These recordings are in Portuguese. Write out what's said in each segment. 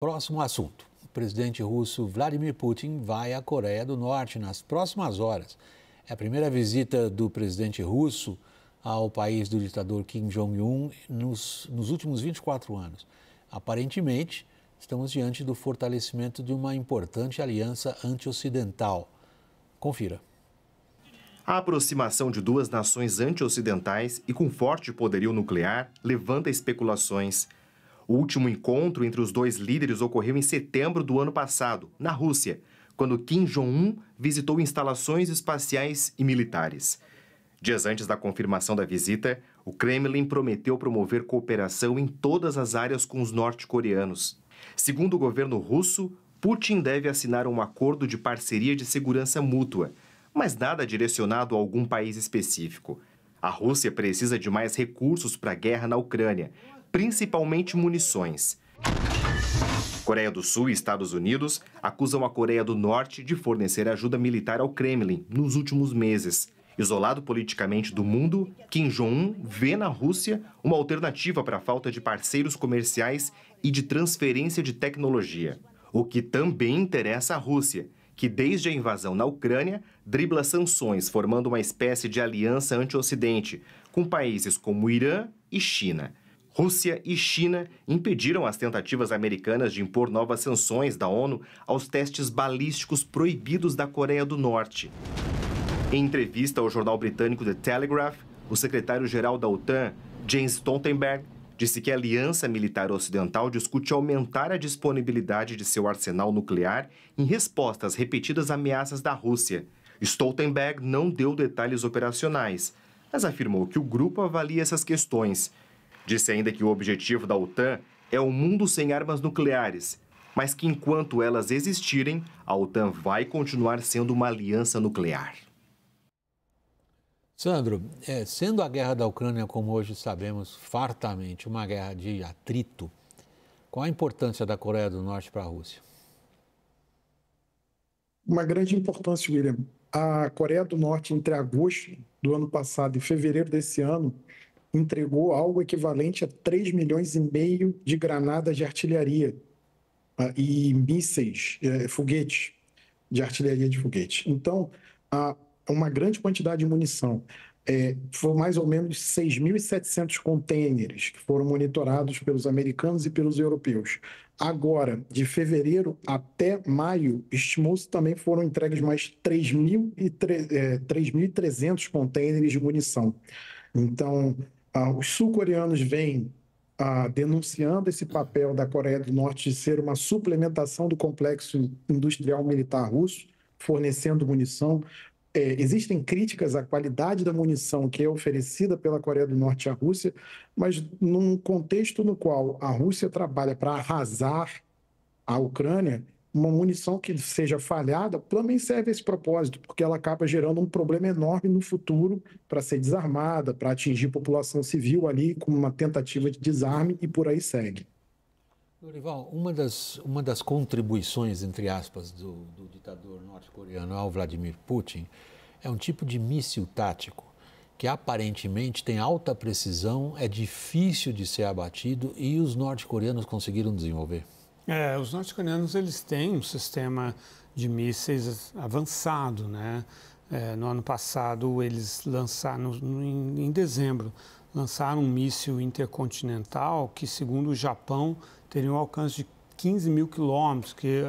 Próximo assunto. O presidente russo Vladimir Putin vai à Coreia do Norte nas próximas horas. É a primeira visita do presidente russo ao país do ditador Kim Jong-un nos, nos últimos 24 anos. Aparentemente, estamos diante do fortalecimento de uma importante aliança anti-ocidental. Confira. A aproximação de duas nações anti-ocidentais e com forte poderio nuclear levanta especulações. O último encontro entre os dois líderes ocorreu em setembro do ano passado, na Rússia, quando Kim Jong-un visitou instalações espaciais e militares. Dias antes da confirmação da visita, o Kremlin prometeu promover cooperação em todas as áreas com os norte-coreanos. Segundo o governo russo, Putin deve assinar um acordo de parceria de segurança mútua, mas nada direcionado a algum país específico. A Rússia precisa de mais recursos para a guerra na Ucrânia, principalmente munições. Coreia do Sul e Estados Unidos acusam a Coreia do Norte de fornecer ajuda militar ao Kremlin nos últimos meses. Isolado politicamente do mundo, Kim Jong-un vê na Rússia uma alternativa para a falta de parceiros comerciais e de transferência de tecnologia. O que também interessa à Rússia, que desde a invasão na Ucrânia dribla sanções, formando uma espécie de aliança anti-Ocidente com países como Irã e China. Rússia e China impediram as tentativas americanas de impor novas sanções da ONU aos testes balísticos proibidos da Coreia do Norte. Em entrevista ao jornal britânico The Telegraph, o secretário-geral da OTAN, Jens Stoltenberg, disse que a Aliança Militar Ocidental discute aumentar a disponibilidade de seu arsenal nuclear em resposta às repetidas ameaças da Rússia. Stoltenberg não deu detalhes operacionais, mas afirmou que o grupo avalia essas questões. Disse ainda que o objetivo da OTAN é um mundo sem armas nucleares, mas que enquanto elas existirem, a OTAN vai continuar sendo uma aliança nuclear. Sandro, é, sendo a guerra da Ucrânia, como hoje sabemos, fartamente uma guerra de atrito, qual a importância da Coreia do Norte para a Rússia? Uma grande importância, William. A Coreia do Norte, entre agosto do ano passado e fevereiro desse ano, entregou algo equivalente a 3 milhões e meio de granadas de artilharia uh, e mísseis, uh, foguetes, de artilharia de foguete. Então, a uma grande quantidade de munição. É, foram mais ou menos 6.700 contêineres que foram monitorados pelos americanos e pelos europeus. Agora, de fevereiro até maio, estimou-se também foram entregues mais 3.300 é, contêineres de munição. Então, ah, os sul-coreanos vêm ah, denunciando esse papel da Coreia do Norte de ser uma suplementação do complexo industrial militar russo, fornecendo munição, é, existem críticas à qualidade da munição que é oferecida pela Coreia do Norte à Rússia, mas num contexto no qual a Rússia trabalha para arrasar a Ucrânia, uma munição que seja falhada também serve a esse propósito, porque ela acaba gerando um problema enorme no futuro para ser desarmada, para atingir população civil ali com uma tentativa de desarme e por aí segue. Dorival, uma das, uma das contribuições, entre aspas, do, do ditador norte-coreano ao Vladimir Putin é um tipo de míssil tático que aparentemente tem alta precisão, é difícil de ser abatido e os norte-coreanos conseguiram desenvolver. É, os norte-coreanos eles têm um sistema de mísseis avançado, né? É, no ano passado eles lançaram, em, em dezembro, lançaram um míssil intercontinental que, segundo o Japão, teria um alcance de 15 mil quilômetros, que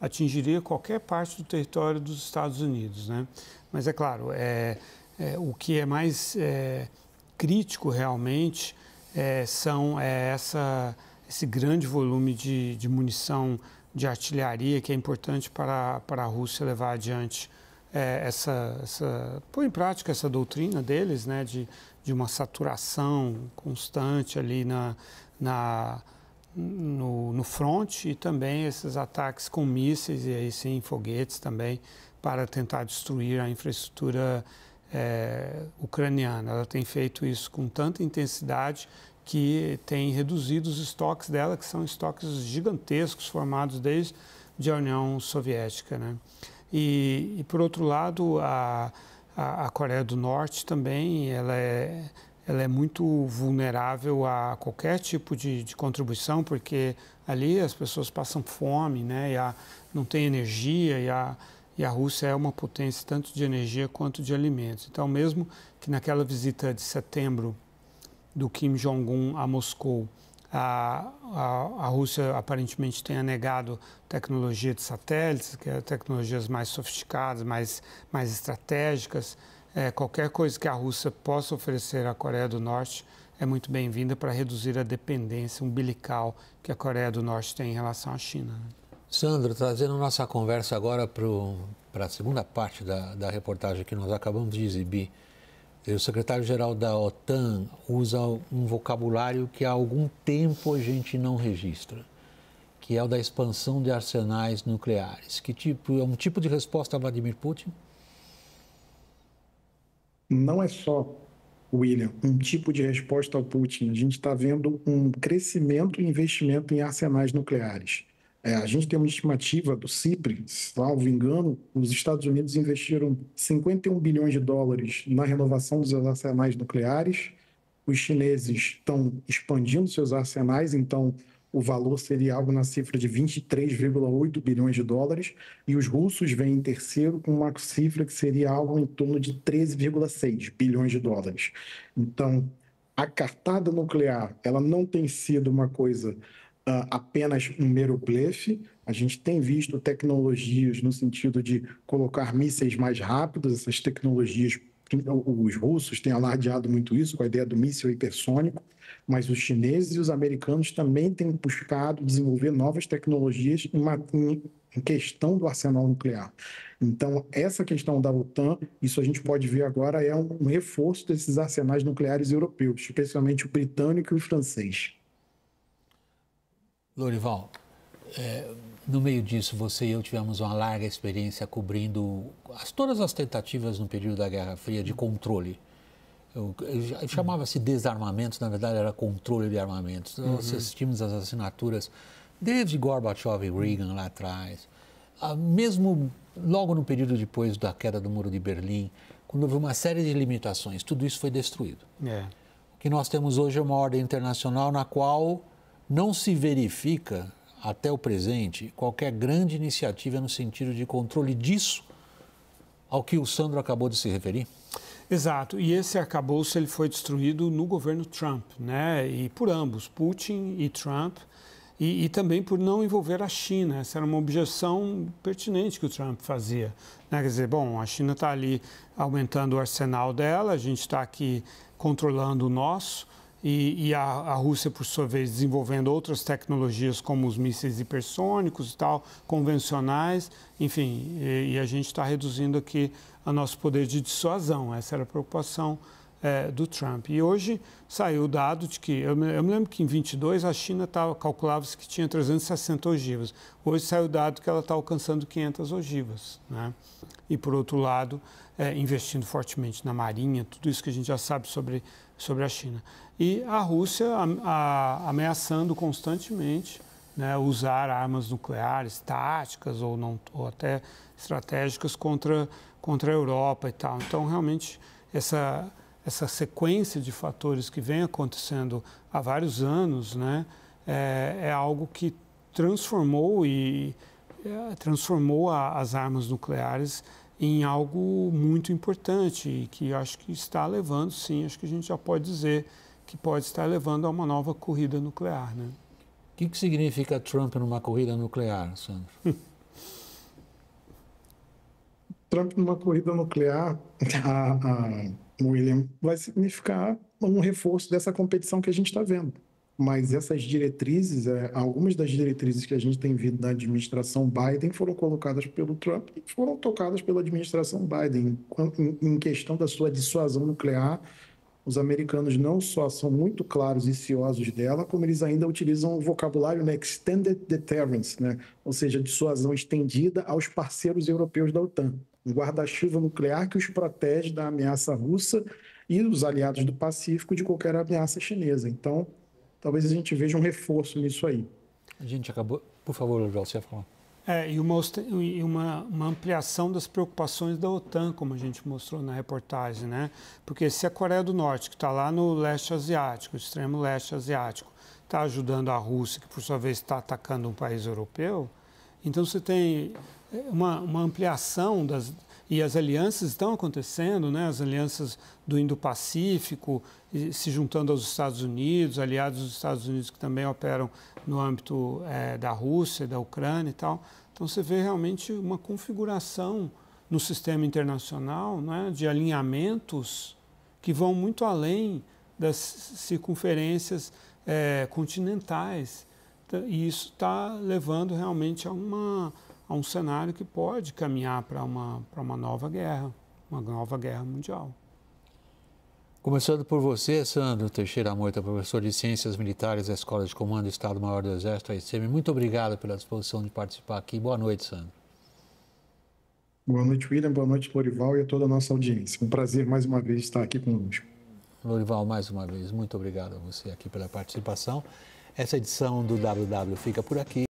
atingiria qualquer parte do território dos Estados Unidos. Né? Mas é claro, é, é o que é mais é, crítico realmente é, são é essa, esse grande volume de, de, munição de artilharia que é importante para, para a Rússia levar adiante é, essa, essa, pôr em prática essa doutrina deles, né, de, de uma saturação constante ali na, na no, no front e também esses ataques com mísseis e aí sim foguetes também para tentar destruir a infraestrutura é, ucraniana. Ela tem feito isso com tanta intensidade que tem reduzido os estoques dela, que são estoques gigantescos formados desde a União Soviética. Né? E, e por outro lado, a, a, Coreia do Norte também ela é ela é muito vulnerável a qualquer tipo de, de contribuição, porque ali as pessoas passam fome, né? E a, não tem energia e a, e a Rússia é uma potência tanto de energia quanto de alimentos. Então, mesmo que naquela visita de setembro do Kim Jong-un a Moscou, a, a, a, Rússia aparentemente tenha negado tecnologia de satélites, que é tecnologias mais sofisticadas, mais, mais estratégicas. É, qualquer coisa que a Rússia possa oferecer à Coreia do Norte é muito bem-vinda para reduzir a dependência umbilical que a Coreia do Norte tem em relação à China. Né? Sandro, trazendo nossa conversa agora para a segunda parte da, da reportagem que nós acabamos de exibir. O secretário-geral da OTAN usa um vocabulário que há algum tempo a gente não registra, que é o da expansão de arsenais nucleares. Que tipo é um tipo de resposta a Vladimir Putin? Não é só, William, um tipo de resposta ao Putin. A gente está vendo um crescimento e investimento em arsenais nucleares. É, a gente tem uma estimativa do CIPRE, salvo engano, os Estados Unidos investiram 51 bilhões de dólares na renovação dos arsenais nucleares. Os chineses estão expandindo seus arsenais, então o valor seria algo na cifra de 23,8 bilhões de dólares, e os russos vêm em terceiro com uma cifra que seria algo em torno de 13,6 bilhões de dólares. Então, a cartada nuclear, ela não tem sido uma coisa uh, apenas um mero blefe. A gente tem visto tecnologias no sentido de colocar mísseis mais rápidos, essas tecnologias, os russos têm alardeado muito isso com a ideia do míssil hipersônico, mas os chineses e os americanos também têm buscado desenvolver novas tecnologias em, uma, em, em questão do arsenal nuclear. Então, essa questão da OTAN, isso a gente pode ver agora, é um reforço desses arsenais nucleares europeus, especialmente o britânico e o francês. Lorival, é, no meio disso, você e eu tivemos uma larga experiência cobrindo as, todas as tentativas no período da Guerra Fria de controle. Chamava-se desarmamentos, na verdade era controle de armamentos. Uhum. Nós assistimos às assinaturas desde Gorbachev e Reagan lá atrás, mesmo logo no período depois da queda do Muro de Berlim, quando houve uma série de limitações, tudo isso foi destruído. É. O que nós temos hoje é uma ordem internacional na qual não se verifica, até o presente, qualquer grande iniciativa no sentido de controle disso ao que o Sandro acabou de se referir? Exato, e esse arcabouço ele foi destruído no governo Trump, né? E por ambos, Putin e Trump, e, e, também por não envolver a China. Essa era uma objeção pertinente que o Trump fazia. Né? Quer dizer, bom, a China está ali aumentando o arsenal dela, a gente está aqui controlando o nosso, e, e a, a, Rússia, por sua vez, desenvolvendo outras tecnologias como os mísseis hipersônicos e tal, convencionais, enfim, e, e a gente está reduzindo aqui o nosso poder de dissuasão. Essa era a preocupação é, do Trump. E hoje saiu o dado de que, eu me, eu me lembro que em 22 a China calculava-se que tinha 360 ogivas. Hoje saiu o dado que ela está alcançando 500 ogivas. Né? E, por outro lado, é, investindo fortemente na marinha, tudo isso que a gente já sabe sobre, sobre a China e a Rússia a, a, ameaçando constantemente né, usar armas nucleares táticas ou, não, ou até estratégicas contra, contra a Europa e tal. Então, realmente, essa, essa sequência de fatores que vem acontecendo há vários anos né, é, é algo que transformou e é, transformou a, as armas nucleares em algo muito importante e que acho que está levando, sim, acho que a gente já pode dizer que pode estar levando a uma nova corrida nuclear. Né? O que, que significa Trump numa corrida nuclear, Sandro? Trump numa corrida nuclear, a, a William, vai significar um reforço dessa competição que a gente está vendo. Mas essas diretrizes, é, algumas das diretrizes que a gente tem visto da administração Biden foram colocadas pelo Trump e foram tocadas pela administração Biden em, em questão da sua dissuasão nuclear os americanos não só são muito claros e ciosos dela, como eles ainda utilizam o vocabulário né, extended deterrence, né, ou seja, dissuasão estendida aos parceiros europeus da OTAN. Um guarda-chuva nuclear que os protege da ameaça russa e os aliados do Pacífico de qualquer ameaça chinesa. Então, talvez a gente veja um reforço nisso aí. A gente acabou. Por favor, Joel, você ia falar. É, e, uma, e uma, uma, ampliação das preocupações da OTAN, como a gente mostrou na reportagem, né? Porque se a Coreia do Norte, que está lá no leste asiático, extremo leste asiático, está ajudando a Rússia, que por sua vez está atacando um país europeu, então você tem uma, uma ampliação das, e as alianças estão acontecendo, né? as alianças do Indo-Pacífico, se juntando aos Estados Unidos, aliados dos Estados Unidos que também operam no âmbito é, da Rússia, da Ucrânia e tal. Então você vê realmente uma configuração no sistema internacional né, de alinhamentos que vão muito além das circunferências é, continentais. E isso está levando realmente a, uma, a um cenário que pode caminhar para uma, uma nova guerra, uma nova guerra mundial. Começando por você, Sandro Teixeira Moita, professor de Ciências Militares da Escola de Comando do Estado-Maior do Exército, AICM. Muito obrigado pela disposição de participar aqui. Boa noite, Sandro. Boa noite, William. Boa noite, Lorival e a toda a nossa audiência. Um prazer mais uma vez estar aqui conosco. Lorival, mais uma vez, muito obrigado a você aqui pela participação. Essa edição do WW fica por aqui.